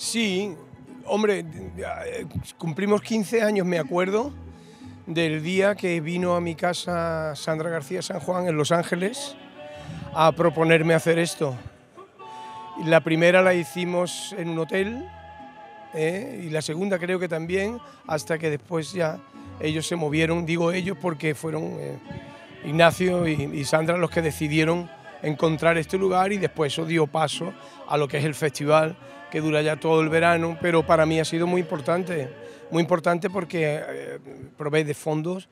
Sí, hombre, eh, cumplimos 15 años, me acuerdo, del día que vino a mi casa Sandra García San Juan en Los Ángeles a proponerme hacer esto. La primera la hicimos en un hotel ¿eh? y la segunda creo que también, hasta que después ya ellos se movieron, digo ellos porque fueron eh, Ignacio y, y Sandra los que decidieron encontrar este lugar y después eso dio paso a lo que es el festival que dura ya todo el verano, pero para mí ha sido muy importante, muy importante porque eh, provee de fondos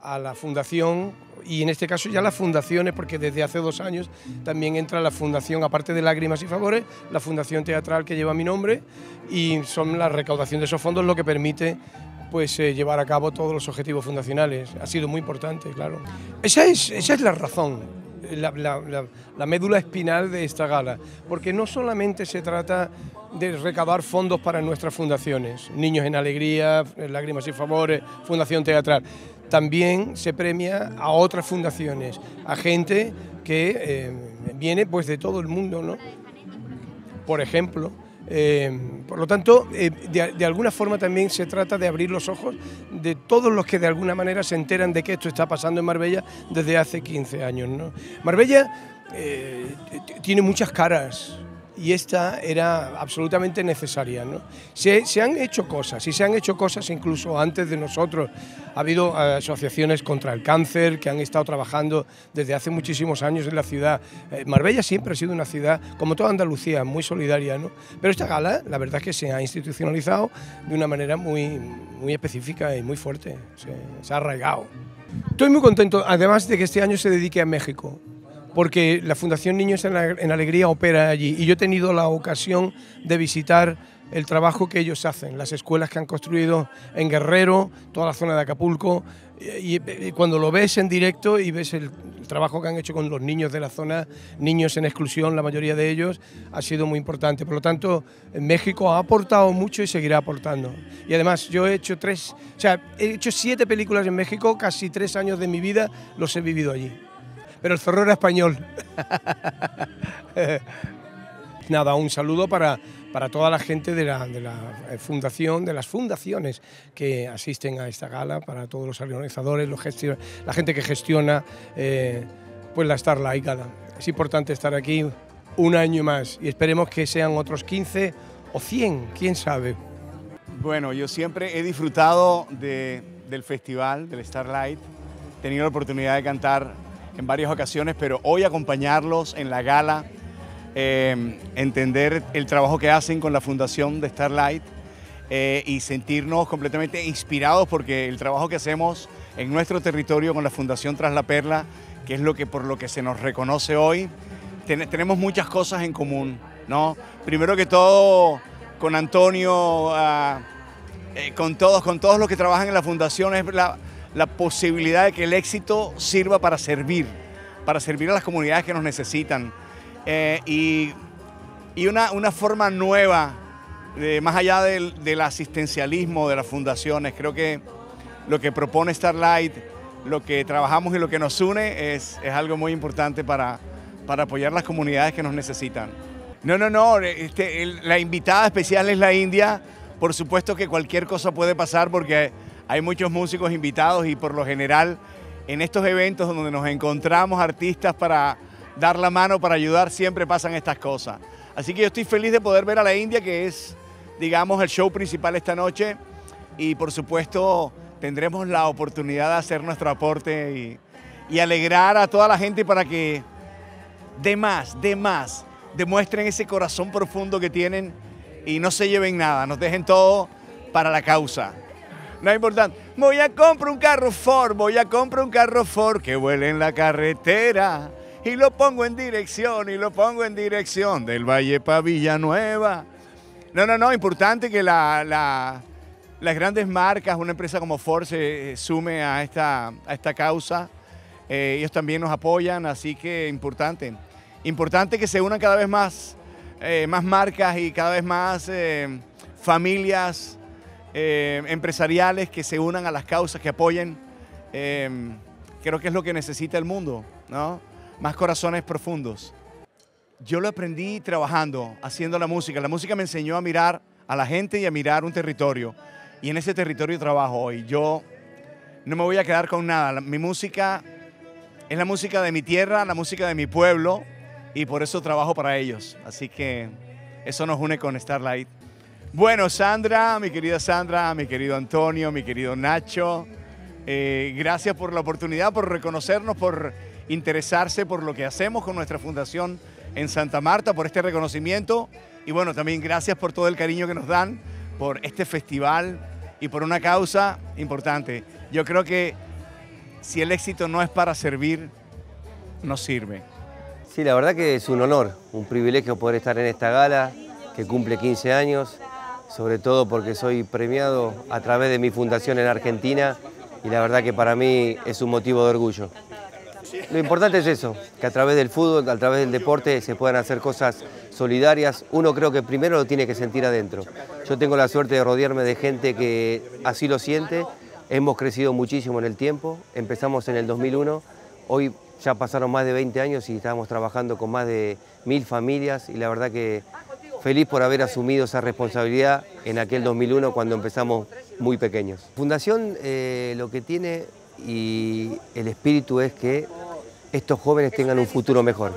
a la fundación y en este caso ya las fundaciones, porque desde hace dos años también entra la fundación, aparte de Lágrimas y Favores, la fundación teatral que lleva mi nombre y son la recaudación de esos fondos lo que permite pues eh, llevar a cabo todos los objetivos fundacionales. Ha sido muy importante, claro. Esa es, esa es la razón la, médula espinal de esta gala, porque no solamente se trata de recabar fondos para nuestras fundaciones, Niños en Alegría, Lágrimas y Favores, Fundación Teatral, también se premia a otras fundaciones, a gente que eh, viene pues de todo el mundo, ¿no? Por ejemplo, eh, por lo tanto, eh, de, alguna forma también se trata de abrir los ojos de todos los que de alguna manera se enteran de que esto está pasando en Marbella desde hace 15 años. Marbella eh, tiene muchas caras, y esta era absolutamente necesaria. ¿no? Se, han hecho cosas, y se han hecho cosas incluso antes de nosotros. Ha habido eh, asociaciones contra el cáncer que han estado trabajando desde hace muchísimos años en la ciudad. Eh, Marbella siempre ha sido una ciudad, como toda Andalucía, muy solidaria. ¿no? Pero esta gala, la verdad es que se ha institucionalizado de una manera muy, muy específica y muy fuerte. Se, se ha arraigado. Estoy muy contento, además de que este año se dedique a México porque la Fundación Niños en, Alegría opera allí y yo he tenido la ocasión de visitar el trabajo que ellos hacen, las escuelas que han construido en Guerrero, toda la zona de Acapulco, y, cuando lo ves en directo y ves el, trabajo que han hecho con los niños de la zona, niños en exclusión, la mayoría de ellos, ha sido muy importante. Por lo tanto, México ha aportado mucho y seguirá aportando. Y además, yo he hecho tres, o sea, he hecho siete películas en México, casi tres años de mi vida los he vivido allí pero el zorro era español. Nada, un saludo para, para toda la gente de la, eh, fundación, de las fundaciones que asisten a esta gala, para todos los organizadores, los la gente que gestiona eh, pues la Starlight Gala. Es importante estar aquí un año más y esperemos que sean otros 15 o 100, quién sabe. Bueno, yo siempre he disfrutado de, del festival, del Starlight. He tenido la oportunidad de cantar en varias ocasiones, pero hoy acompañarlos en la gala, eh, entender el trabajo que hacen con la fundación de Starlight eh, y sentirnos completamente inspirados porque el trabajo que hacemos en nuestro territorio con la Fundación Tras la Perla, que es lo que por lo que se nos reconoce hoy, tenemos muchas cosas en común, ¿no? Primero que todo con Antonio, ah, eh, con todos, con todos los que trabajan en la fundación es la la posibilidad de que el éxito sirva para servir, para servir a las comunidades que nos necesitan. Eh, y, una, forma nueva, más allá del, asistencialismo de las fundaciones, creo que lo que propone Starlight, lo que trabajamos y lo que nos une es, es algo muy importante para, para apoyar las comunidades que nos necesitan. No, no, no, este, la invitada especial es la India. Por supuesto que cualquier cosa puede pasar porque hay muchos músicos invitados y por lo general en estos eventos donde nos encontramos artistas para dar la mano, para ayudar, siempre pasan estas cosas. Así que yo estoy feliz de poder ver a la India, que es, digamos, el show principal esta noche. Y por supuesto tendremos la oportunidad de hacer nuestro aporte y, alegrar a toda la gente para que de más, de más, demuestren ese corazón profundo que tienen y no se lleven nada, nos dejen todo para la causa. No es importante. Voy a comprar un carro Ford, voy a comprar un carro Ford que vuele en la carretera. Y lo pongo en dirección, y lo pongo en dirección del Valle para Villanueva. No, no, no, importante que las grandes marcas, una empresa como Ford se sume a esta, a esta causa. Eh, ellos también nos apoyan, así que importante. Importante que se unan cada vez más, eh, más marcas y cada vez más eh, familias eh, empresariales que se unan a las causas, que apoyen. Em, creo que es lo que necesita el mundo, ¿no? Más corazones profundos. Yo lo aprendí trabajando, haciendo la música. La música me enseñó a mirar a la gente y a mirar un territorio. Y en ese territorio trabajo hoy. Yo no me voy a quedar con nada. Mi música es la música de mi tierra, la música de mi pueblo y por eso trabajo para ellos. Así que eso nos une con Starlight. Bueno, Sandra, mi querida Sandra, mi querido Antonio, mi querido Nacho, eh, gracias por la oportunidad, por reconocernos, por interesarse por lo que hacemos con nuestra fundación en Santa Marta, por este reconocimiento y bueno, también gracias por todo el cariño que nos dan, por este festival y por una causa importante. Yo creo que si el éxito no es para servir, no sirve. Sí, la verdad que es un honor, un privilegio poder estar en esta gala que cumple 15 años sobre todo porque soy premiado a través de mi fundación en Argentina y la verdad que para mí es un motivo de orgullo. Lo importante es eso, que a través del fútbol, a través del deporte se puedan hacer cosas solidarias. Uno creo que primero lo tiene que sentir adentro. Yo tengo la suerte de rodearme de gente que así lo siente. Hemos crecido muchísimo en el tiempo. Empezamos en el 2001. Hoy ya pasaron más de 20 años y estamos trabajando con más de mil familias y la verdad que feliz por haber asumido esa responsabilidad en aquel 2001 cuando empezamos muy pequeños. Fundación eh, lo que tiene y el espíritu es que estos jóvenes tengan un futuro mejor.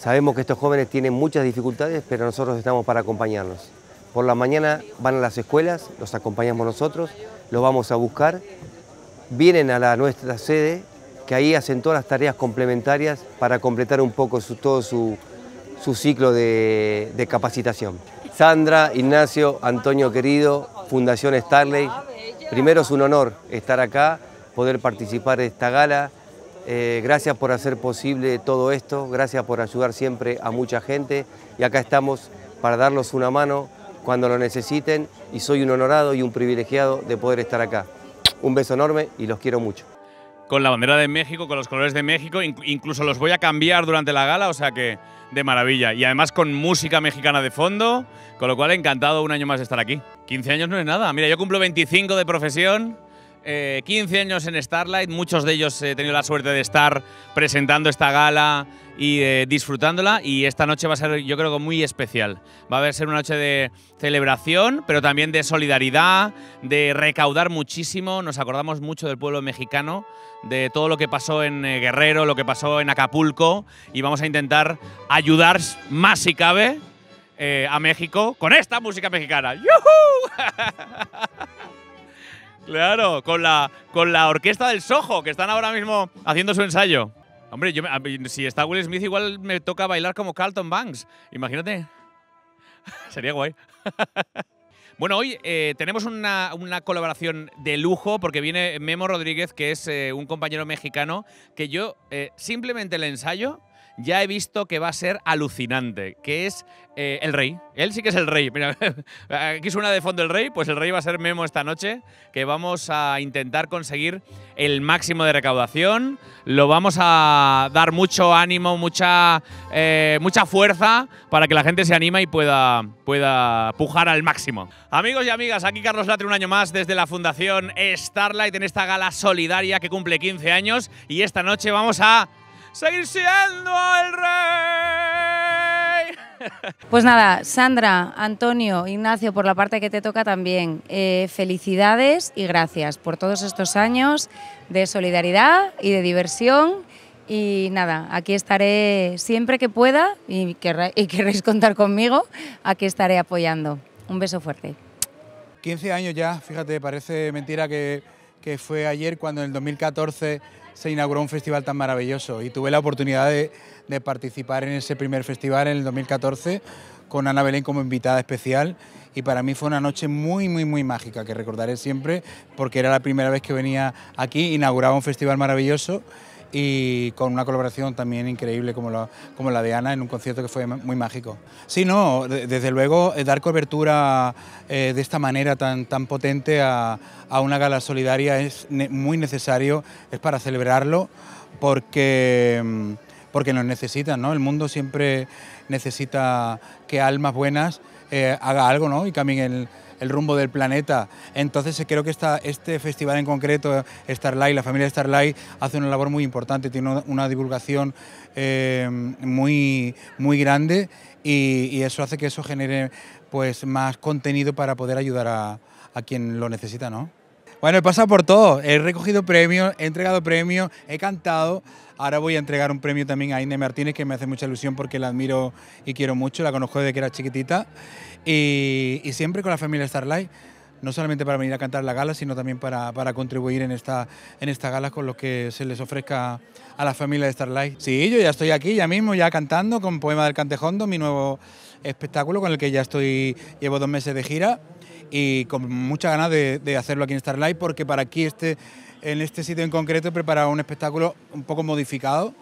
Sabemos que estos jóvenes tienen muchas dificultades, pero nosotros estamos para acompañarlos. Por la mañana van a las escuelas, los acompañamos nosotros, los vamos a buscar, vienen a nuestra sede, que ahí hacen todas las tareas complementarias para completar un poco todo su, su ciclo de, capacitación. Sandra, Ignacio, Antonio querido, Fundación Starley, primero es un honor estar acá, poder participar de esta gala. Eh, gracias por hacer posible todo esto, gracias por ayudar siempre a mucha gente y acá estamos para darlos una mano cuando lo necesiten y soy un honorado y un privilegiado de poder estar acá. Un beso enorme y los quiero mucho con la bandera de México, con los colores de México, incluso los voy a cambiar durante la gala, o sea que de maravilla. Y además con música mexicana de fondo, con lo cual encantado un año más de estar aquí. 15 años no es nada. Mira, yo cumplo 25 de profesión, 15 eh, años en Starlight, muchos de ellos he tenido la suerte de estar presentando esta gala y eh, disfrutándola y esta noche va a ser yo creo muy especial. Va a ser una noche de celebración, pero también de solidaridad, de recaudar muchísimo. Nos acordamos mucho del pueblo mexicano, de todo lo que pasó en eh, Guerrero, lo que pasó en Acapulco y vamos a intentar ayudar más si cabe a México con esta música mexicana. Claro, con la, con la orquesta del Soho, que están ahora mismo haciendo su ensayo. Hombre, yo, si está Will Smith, igual me toca bailar como Carlton Banks. Imagínate. Sería guay. bueno, hoy eh, tenemos una, colaboración de lujo porque viene Memo Rodríguez, que es eh, un compañero mexicano, que yo eh, simplemente el ensayo ya he visto que va a ser alucinante, que es eh, el rey. Él sí que es el rey. Mira, aquí suena de fondo el rey, pues el rey va a ser Memo esta noche, que vamos a intentar conseguir el máximo de recaudación, lo vamos a dar mucho ánimo, mucha, eh, mucha fuerza para que la gente se anima y pueda, pueda pujar al máximo. Amigos y amigas, aquí Carlos Latre un año más desde la Fundación Starlight en esta gala solidaria que cumple 15 años y esta noche vamos a seguir siendo el rey. Pues nada, Sandra, Antonio, Ignacio, por la parte que te toca también, eh, felicidades y gracias por todos estos años de solidaridad y de diversión. Y nada, aquí estaré siempre que pueda y, y querréis contar conmigo, aquí estaré apoyando. Un beso fuerte. 15 años ya, fíjate, parece mentira que, que fue ayer cuando en el 2014 se inauguró un festival tan maravilloso. Y tuve la oportunidad de, participar en ese primer festival en el 2014 con Ana Belén como invitada especial. Y para mí fue una noche muy, muy, muy mágica que recordaré siempre porque era la primera vez que venía aquí, inauguraba un festival maravilloso y con una colaboración también increíble como la, como la de Ana en un concierto que fue muy mágico. Sí, no, desde luego eh, dar cobertura eh, de esta manera tan, tan potente a, a una gala solidaria es muy necesario, es para celebrarlo porque, mm, porque nos necesitan, ¿no? El mundo siempre necesita que almas buenas eh, haga algo ¿no? y cambien el, el rumbo del planeta. Entonces creo que esta, este festival en concreto, Starlight, la familia Starlight, hace una labor muy importante, tiene una, divulgación eh, muy, muy grande y, y, eso hace que eso genere pues, más contenido para poder ayudar a, a quien lo necesita, ¿no? Bueno, he pasado por todo, he recogido premios, he entregado premios, he cantado. Ahora voy a entregar un premio también a Inde Martínez, que me hace mucha ilusión porque la admiro y quiero mucho, la conozco desde que era chiquitita. Y, siempre con la familia Starlight, no solamente para venir a cantar la gala, sino también para, para contribuir en esta, en esta gala con lo que se les ofrezca a la familia de Starlight. Sí, yo ya estoy aquí, ya mismo, ya cantando con Poema del Cantejondo, mi nuevo espectáculo con el que ya estoy, llevo dos meses de gira y con muchas ganas de, hacerlo aquí en Starlight porque para aquí este, en este sitio en concreto he preparado un espectáculo un poco modificado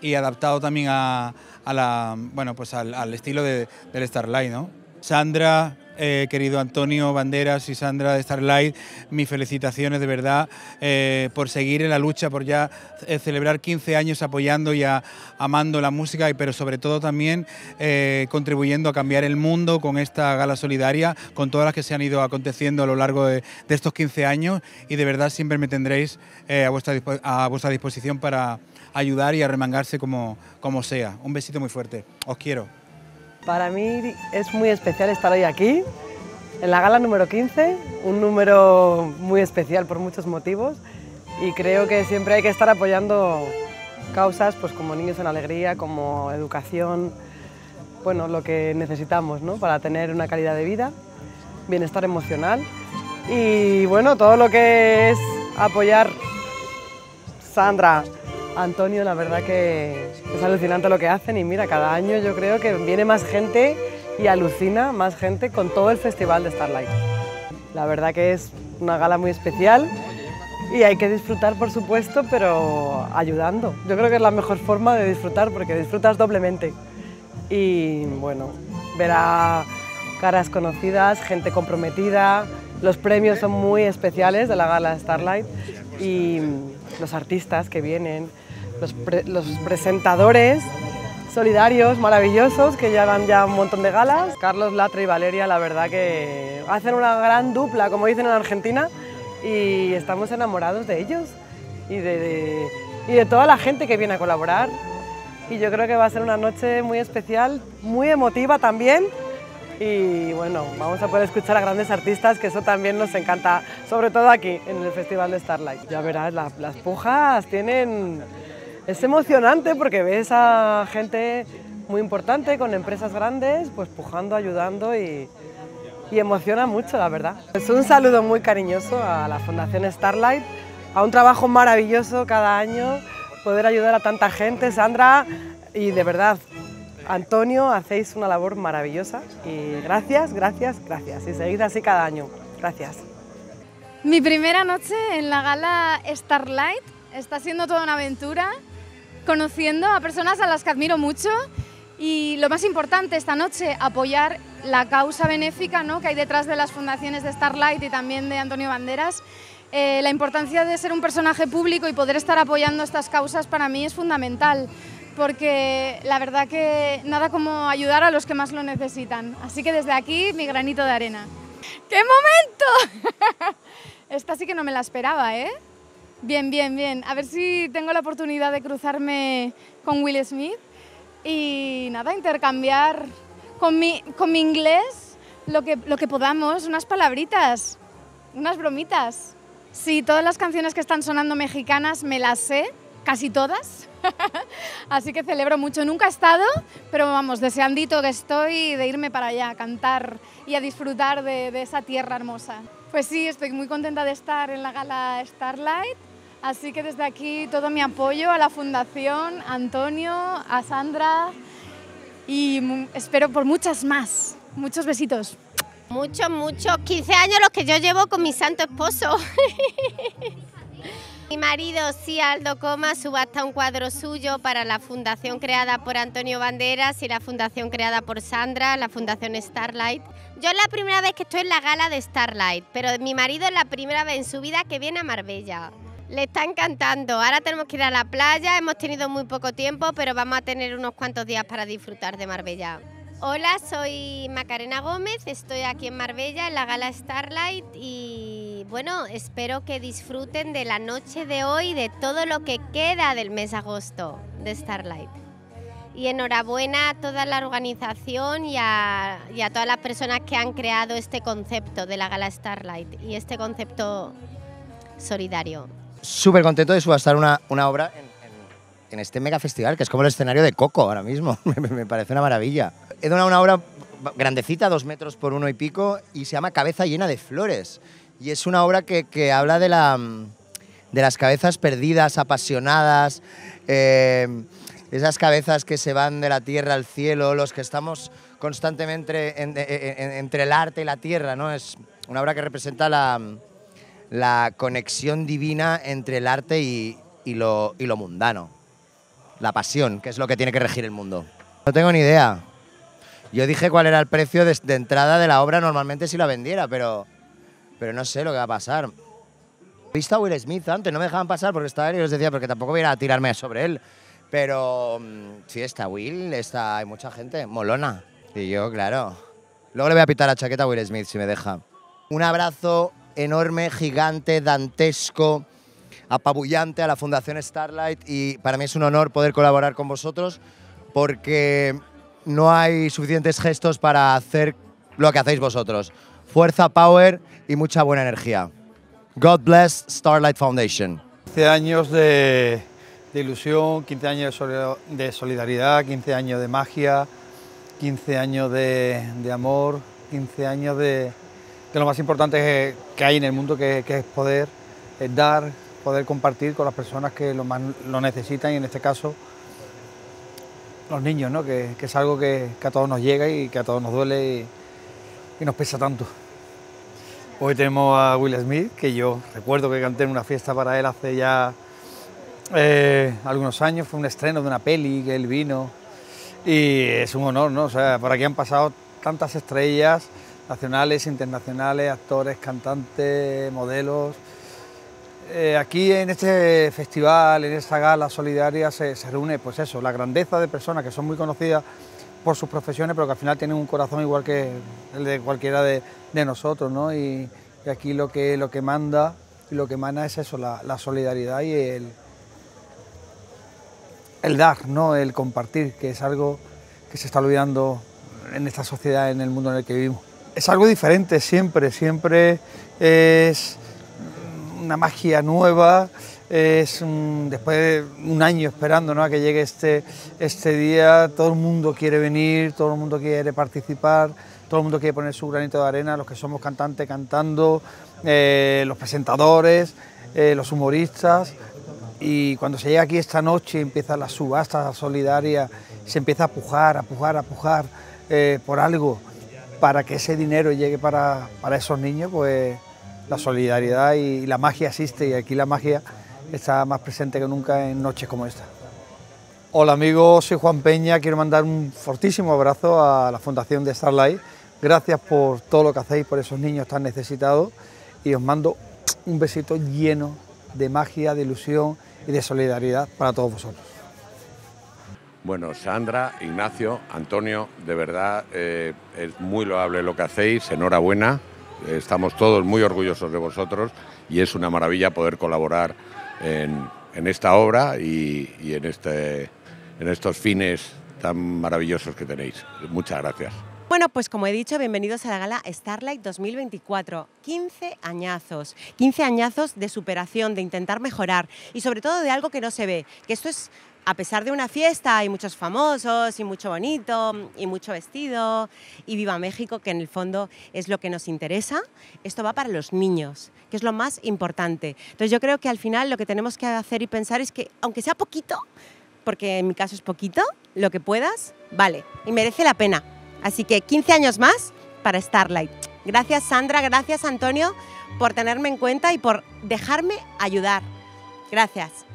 y adaptado también a la, bueno, pues al, al estilo de, del Starlight. ¿no? Sandra, eh, querido Antonio Banderas y Sandra de Starlight, mis felicitaciones de verdad eh, por seguir en la lucha, por ya eh, celebrar 15 años apoyando y amando la música, pero sobre todo también contribuyendo a cambiar el mundo con esta gala solidaria, con todas las que se han ido aconteciendo a lo largo de, de estos 15 años y de verdad siempre me tendréis a, vuestra, a vuestra disposición para ayudar y arremangarse como, como sea. Un besito muy fuerte. Os quiero. Para mí es muy especial estar hoy aquí, en la gala número 15, un número muy especial por muchos motivos y creo que siempre hay que estar apoyando causas pues como Niños en Alegría, como educación, bueno, lo que necesitamos ¿no? para tener una calidad de vida, bienestar emocional y bueno, todo lo que es apoyar Sandra, Antonio, la verdad que es alucinante lo que hacen y mira, cada año yo creo que viene más gente y alucina más gente con todo el festival de Starlight. La verdad que es una gala muy especial y hay que disfrutar, por supuesto, pero ayudando. Yo creo que es la mejor forma de disfrutar porque disfrutas doblemente. Y bueno, ver a caras conocidas, gente comprometida, los premios son muy especiales de la gala Starlight y los artistas que vienen, los, pre los, presentadores solidarios, maravillosos, que llevan ya un montón de galas. Carlos Latre y Valeria, la verdad que hacen una gran dupla, como dicen en Argentina, y estamos enamorados de ellos y de, y de toda la gente que viene a colaborar. Y yo creo que va a ser una noche muy especial, muy emotiva también. Y bueno, vamos a poder escuchar a grandes artistas, que eso también nos encanta, sobre todo aquí en el Festival de Starlight. Ya verás, la, las pujas tienen... Es emocionante porque ves a gente muy importante, con empresas grandes, pues pujando, ayudando y, emociona mucho, la verdad. Es un saludo muy cariñoso a la Fundación Starlight, a un trabajo maravilloso cada año, poder ayudar a tanta gente, Sandra, y de verdad, Antonio, hacéis una labor maravillosa y gracias, gracias, gracias. Y seguid así cada año. Gracias. Mi primera noche en la gala Starlight está siendo toda una aventura, conociendo a personas a las que admiro mucho y lo más importante esta noche, apoyar la causa benéfica ¿no? que hay detrás de las fundaciones de Starlight y también de Antonio Banderas. Eh, la importancia de ser un personaje público y poder estar apoyando estas causas para mí es fundamental porque la verdad que nada como ayudar a los que más lo necesitan. Así que desde aquí mi granito de arena. ¡Qué momento! Esta sí que no me la esperaba, ¿eh? Bien, bien, bien. A ver si tengo la oportunidad de cruzarme con Will Smith y nada, intercambiar con mi, con mi inglés lo que, lo que podamos, unas palabritas, unas bromitas. Sí, todas las canciones que están sonando mexicanas me las sé, casi todas. Así que celebro mucho. Nunca he estado, pero vamos, deseandito que estoy de irme para allá a cantar y a disfrutar de, de, esa tierra hermosa. Pues sí, estoy muy contenta de estar en la gala Starlight. Así que desde aquí todo mi apoyo a la Fundación, a Antonio, a Sandra y espero por muchas más. Muchos besitos. Muchos, muchos. 15 años los que yo llevo con mi santo esposo. Mi marido, sí, Aldo Coma, subasta un cuadro suyo para la fundación creada por Antonio Banderas y la fundación creada por Sandra, la fundación Starlight. Yo es la primera vez que estoy en la gala de Starlight, pero mi marido es la primera vez en su vida que viene a Marbella. Le está encantando. Ahora tenemos que ir a la playa, hemos tenido muy poco tiempo, pero vamos a tener unos cuantos días para disfrutar de Marbella. Hola, soy Macarena Gómez, estoy aquí en Marbella en la gala Starlight y bueno, espero que disfruten de la noche de hoy, de todo lo que queda del mes de agosto de Starlight. Y enhorabuena a toda la organización y a, y a todas las personas que han creado este concepto de la gala Starlight y este concepto solidario. Súper contento de subastar una, una obra en, este mega festival, que es como el escenario de Coco ahora mismo. me, parece una maravilla. He donado una obra grandecita, dos metros por uno y pico, y se llama Cabeza llena de flores. Y es una obra que, que habla de, la, de las cabezas perdidas, apasionadas, eh, esas cabezas que se van de la tierra al cielo, los que estamos constantemente en- en- en- entre el arte y la tierra. ¿no? Es una obra que representa la, la conexión divina entre el arte y, y lo, y lo mundano. La pasión, que es lo que tiene que regir el mundo. No tengo ni idea. Yo dije cuál era el precio de, entrada de la obra normalmente si la vendiera, pero, pero no sé lo que va a pasar. He visto a Will Smith antes, no me dejaban pasar porque estaba él y les decía porque tampoco voy a tirarme sobre él. Pero mm, sí, está Will, está, hay mucha gente, molona. Y yo, claro. Luego le voy a pitar la chaqueta a Will Smith si me deja. Un abrazo enorme, gigante, dantesco, apabullante a la Fundación Starlight y para mí es un honor poder colaborar con vosotros porque no hay suficientes gestos para hacer lo que hacéis vosotros. Fuerza, power y mucha buena energía. God bless Starlight Foundation. 15 años de, de ilusión, 15 años de soli- de solidaridad, 15 años de magia, 15 años de amor, 15 años de, de lo más importante que, que hay en el mundo, que, es poder eh, dar, poder compartir con las personas que lo más lo necesitan y en este caso los niños, ¿no? que, es algo que, a todos nos llega y que a todos nos duele y, y nos pesa tanto. Hoy tenemos a Will Smith, que yo recuerdo que canté en una fiesta para él hace ya eh, algunos años, fue un estreno de una peli que él vino y es un honor, ¿no? O sea, por aquí han pasado tantas estrellas nacionales, internacionales, actores, cantantes, modelos. Eh, aquí en este festival, en esta gala solidaria, se, reúne, pues eso, la grandeza de personas que son muy conocidas por sus profesiones, pero que al final tienen un corazón igual que el de cualquiera de, nosotros, ¿no? Y, aquí lo que, lo que manda y lo que emana es eso, la, la solidaridad y el, el dar, ¿no? El compartir, que es algo que se está olvidando en esta sociedad, en el mundo en el que vivimos. Es algo diferente siempre, siempre es una magia nueva, es después de un año esperando ¿no? a que llegue este, este día, todo el mundo quiere venir, todo el mundo quiere participar, todo el mundo quiere poner su granito de arena, los que somos cantantes cantando, eh, los presentadores, eh, los humoristas, y cuando se llega aquí esta noche empieza la subasta solidaria, se empieza a pujar, a pujar, a pujar eh, por algo para que ese dinero llegue para, para esos niños, pues la solidaridad y la magia existe y aquí la magia está más presente que nunca en noches como esta. Hola amigos, soy Juan Peña, quiero mandar un fortísimo abrazo a la Fundación de Starlight. Gracias por todo lo que hacéis por esos niños tan necesitados y os mando un besito lleno de magia, de ilusión y de solidaridad para todos vosotros. Bueno, Sandra, Ignacio, Antonio, de verdad eh, es muy loable lo que hacéis, enhorabuena, estamos todos muy orgullosos de vosotros y es una maravilla poder colaborar en, esta obra y, y en, este, en estos fines tan maravillosos que tenéis. Muchas gracias. Bueno, pues como he dicho, bienvenidos a la gala Starlight 2024. 15 añazos, 15 añazos de superación, de intentar mejorar y sobre todo de algo que no se ve, que esto es a pesar de una fiesta hay muchos famosos y mucho bonito y mucho vestido y viva México, que en el fondo es lo que nos interesa, esto va para los niños, que es lo más importante. Entonces yo creo que al final lo que tenemos que hacer y pensar es que aunque sea poquito, porque en mi caso es poquito, lo que puedas, vale, y merece la pena. Así que 15 años más para Starlight. Gracias Sandra, gracias Antonio por tenerme en cuenta y por dejarme ayudar. Gracias.